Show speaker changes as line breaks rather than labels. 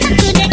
Today.